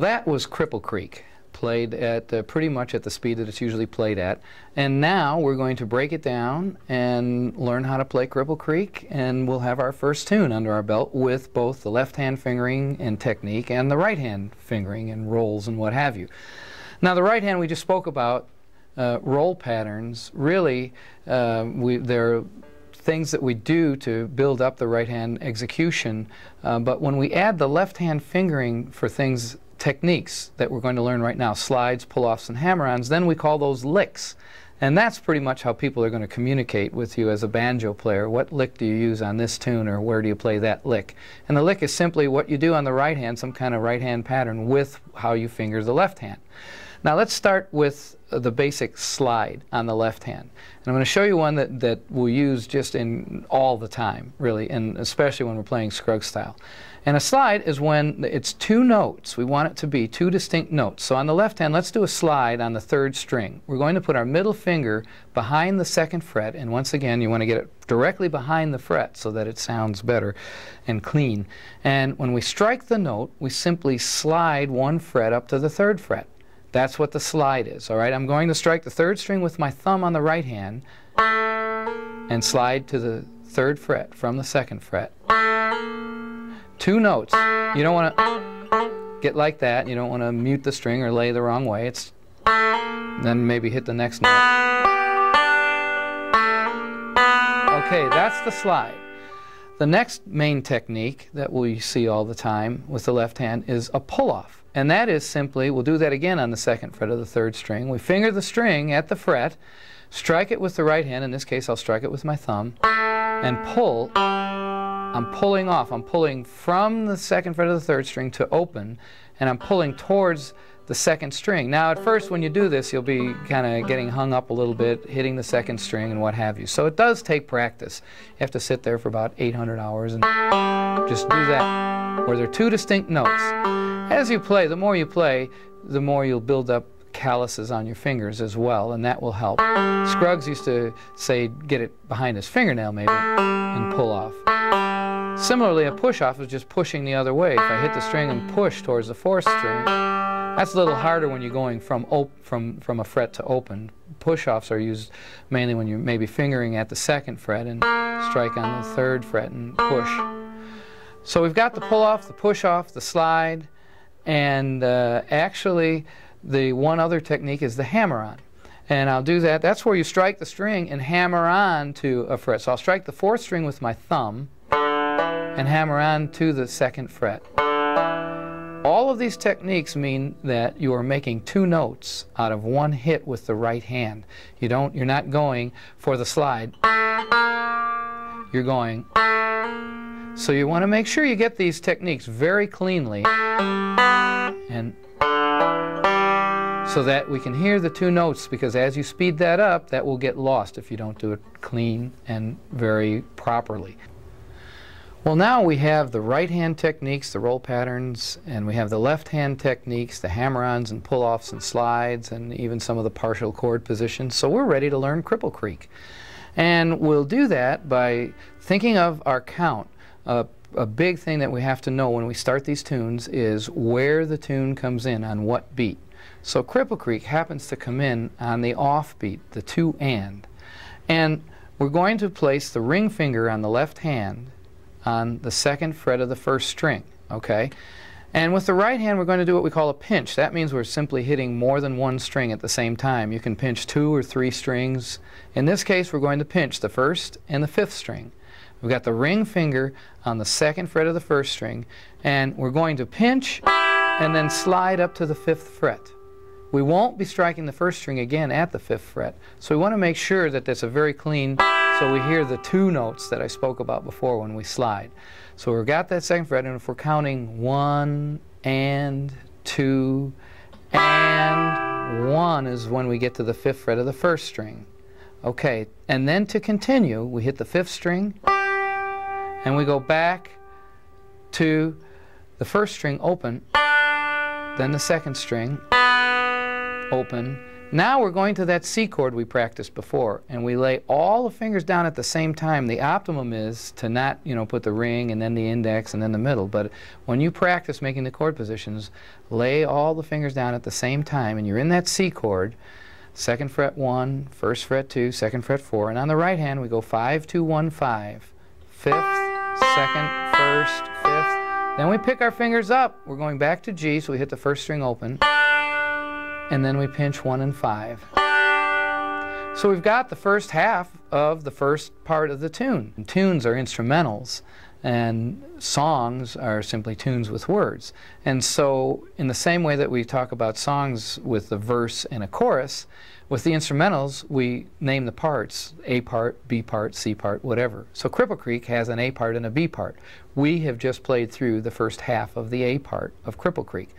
That was Cripple Creek, played at uh, pretty much at the speed that it's usually played at. And now we're going to break it down and learn how to play Cripple Creek, and we'll have our first tune under our belt with both the left-hand fingering and technique and the right-hand fingering and rolls and what have you. Now, the right hand we just spoke about, uh, roll patterns, really, uh, we, they're things that we do to build up the right hand execution. Uh, but when we add the left hand fingering for things techniques that we're going to learn right now, slides, pull-offs, and hammer-ons, then we call those licks. And that's pretty much how people are going to communicate with you as a banjo player. What lick do you use on this tune or where do you play that lick? And the lick is simply what you do on the right hand, some kind of right hand pattern with how you finger the left hand. Now let's start with the basic slide on the left hand. And I'm going to show you one that, that we'll use just in all the time, really, and especially when we're playing Scruggs style. And a slide is when it's two notes. We want it to be two distinct notes. So on the left hand, let's do a slide on the third string. We're going to put our middle finger behind the second fret, and once again, you want to get it directly behind the fret so that it sounds better and clean. And when we strike the note, we simply slide one fret up to the third fret. That's what the slide is, all right? I'm going to strike the third string with my thumb on the right hand and slide to the third fret from the second fret two notes. You don't want to get like that. You don't want to mute the string or lay the wrong way. It's then maybe hit the next note. Okay, that's the slide. The next main technique that we see all the time with the left hand is a pull-off. And that is simply, we'll do that again on the second fret of the third string. We finger the string at the fret, strike it with the right hand, in this case I'll strike it with my thumb, and pull I'm pulling off. I'm pulling from the second fret of the third string to open, and I'm pulling towards the second string. Now, at first, when you do this, you'll be kind of getting hung up a little bit, hitting the second string and what have you. So it does take practice. You have to sit there for about 800 hours and just do that, where there are two distinct notes. As you play, the more you play, the more you'll build up calluses on your fingers as well, and that will help. Scruggs used to say, get it behind his fingernail maybe, and pull off. Similarly, a push-off is just pushing the other way. If I hit the string and push towards the fourth string, that's a little harder when you're going from, from, from a fret to open. Push-offs are used mainly when you're maybe fingering at the second fret and strike on the third fret and push. So we've got the pull-off, the push-off, the slide, and uh, actually the one other technique is the hammer-on. And I'll do that. That's where you strike the string and hammer on to a fret. So I'll strike the fourth string with my thumb, and hammer on to the second fret. All of these techniques mean that you are making two notes out of one hit with the right hand. You don't, you're not going for the slide. You're going. So you want to make sure you get these techniques very cleanly and so that we can hear the two notes because as you speed that up, that will get lost if you don't do it clean and very properly. Well, now we have the right hand techniques, the roll patterns, and we have the left hand techniques, the hammer ons and pull offs and slides, and even some of the partial chord positions. So we're ready to learn Cripple Creek. And we'll do that by thinking of our count. Uh, a big thing that we have to know when we start these tunes is where the tune comes in, on what beat. So Cripple Creek happens to come in on the off beat, the two and. And we're going to place the ring finger on the left hand on the second fret of the first string, okay? And with the right hand, we're going to do what we call a pinch. That means we're simply hitting more than one string at the same time. You can pinch two or three strings. In this case, we're going to pinch the first and the fifth string. We've got the ring finger on the second fret of the first string, and we're going to pinch and then slide up to the fifth fret. We won't be striking the first string again at the fifth fret, so we want to make sure that that's a very clean so we hear the two notes that I spoke about before when we slide. So we've got that second fret, and if we're counting one and two and one is when we get to the fifth fret of the first string. Okay, and then to continue, we hit the fifth string, and we go back to the first string open, then the second string open, Now we're going to that C chord we practiced before, and we lay all the fingers down at the same time. The optimum is to not, you know, put the ring and then the index and then the middle. But when you practice making the chord positions, lay all the fingers down at the same time, and you're in that C chord. Second fret one, first fret 2, second fret 4. And on the right hand, we go 5, 2, 1, 5. Fifth, second, first, fifth. Then we pick our fingers up. We're going back to G, so we hit the first string open. And then we pinch 1 and 5. So we've got the first half of the first part of the tune. And tunes are instrumentals and songs are simply tunes with words. And so, in the same way that we talk about songs with a verse and a chorus, with the instrumentals, we name the parts A part, B part, C part, whatever. So, Cripple Creek has an A part and a B part. We have just played through the first half of the A part of Cripple Creek.